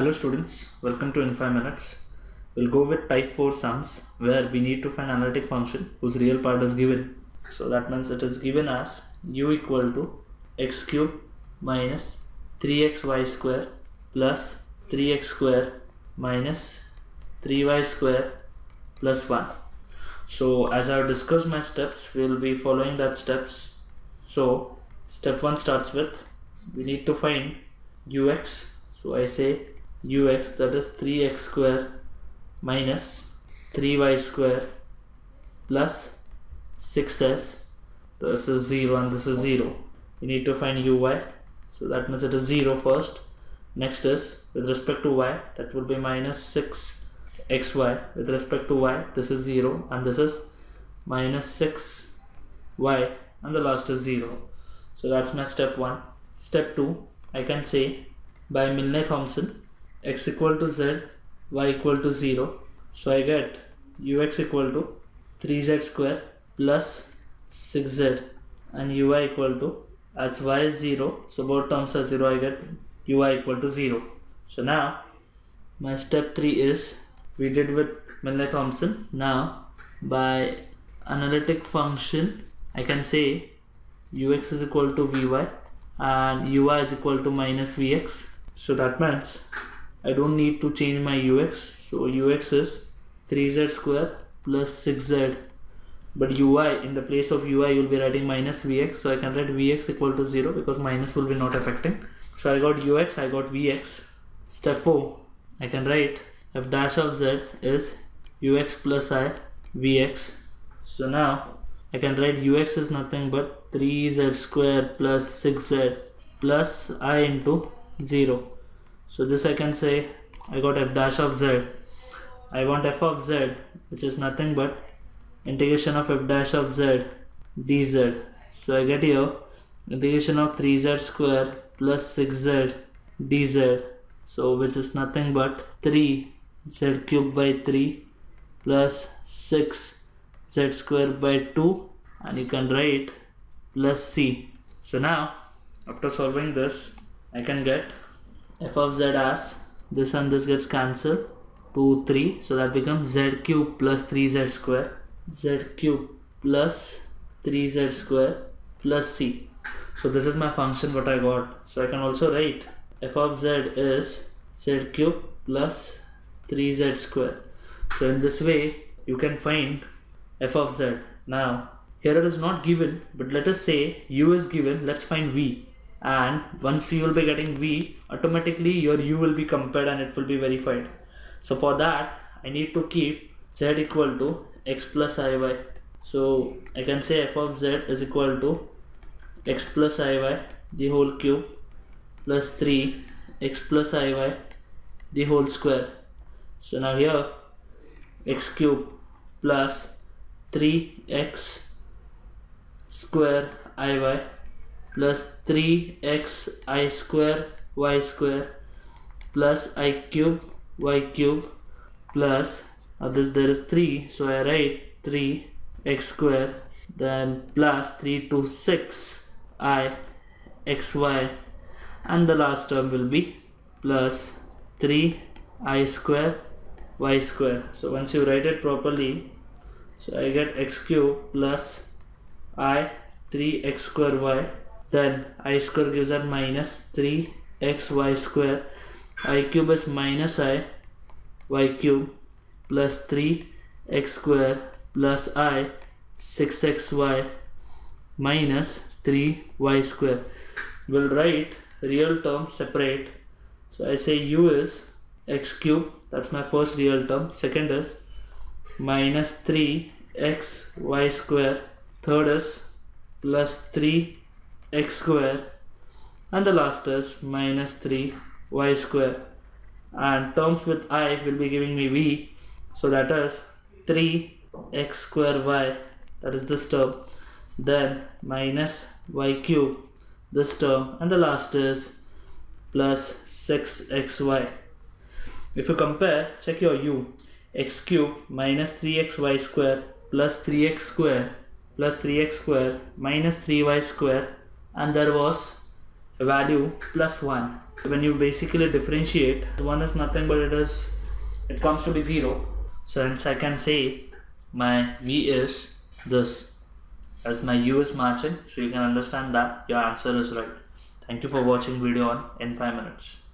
Hello students, welcome to in 5 minutes. We'll go with type 4 sums where we need to find analytic function whose real part is given. So that means it is given as u equal to x cube minus 3xy square plus 3x square minus 3y square plus 1. So as I discussed my steps, we will be following that steps. So step 1 starts with we need to find ux. So I say ux that is 3x square minus 3y square plus 6s this is 0 and this is 0 we need to find uy so that means it is 0 first. Next is with respect to y that will be minus 6 xy with respect to y this is 0 and this is minus 6 y and the last is 0 so that's my step 1 step 2 I can say by Milne Thomson x equal to z y equal to 0 so I get ux equal to 3z square plus 6z and ui equal to as y is 0 so both terms are 0 I get ui equal to 0 so now my step 3 is we did with Milne Thomson now by analytic function I can say ux is equal to vy and ui is equal to minus vx. So that means I don't need to change my ux so ux is 3z square plus 6z but ui in the place of ui you'll be writing minus vx so I can write vx equal to 0 because minus will be not affecting. So I got ux I got vx step 4 I can write f dash of z is ux plus i vx so now I can write ux is nothing but 3z square plus 6z plus i into 0 so this I can say I got f dash of z. I want f of z which is nothing but integration of f dash of z dz. So I get here integration of 3z square plus 6z dz. So which is nothing but 3 z cube by 3 plus 6 z square by 2 and you can write plus c. So now after solving this I can get f of z as this and this gets cancelled. 2 3 so that becomes z cube plus 3z square. Z cube plus 3z square plus c. So this is my function what I got. So I can also write f of z is z cube plus 3z square. So in this way you can find f of z. Now here it is not given but let us say u is given. Let's find v and once you will be getting v automatically your u will be compared and it will be verified. So for that I need to keep z equal to x plus iy so I can say f of z is equal to x plus iy the whole cube plus 3 x plus iy the whole square. So now here x cube plus 3x square iy plus 3x i square y square plus i cube y cube plus uh, this there is 3 so I write 3 x square then plus 3 to 6 i xy and the last term will be plus 3 i square y square. So once you write it properly so I get x cube plus i 3x square y then i square gives us minus 3xy square i cube is minus i y cube plus 3x square plus i 6xy minus 3y square. We'll write real term separate. So I say u is x cube. That's my first real term. Second is minus 3x y square. Third is plus 3 x square and the last is minus 3 y square. And terms with i will be giving me v. So that is 3 x square y. That is this term. Then minus y cube this term. And the last is plus 6xy if you compare check your u. X cube minus 3xy square plus 3x square plus 3x square minus 3y square and there was a value plus 1 when you basically differentiate, one is nothing but it is it comes to be zero. So hence I can say my V is this as my U is matching. So you can understand that your answer is right. Thank you for watching video on in 5 minutes.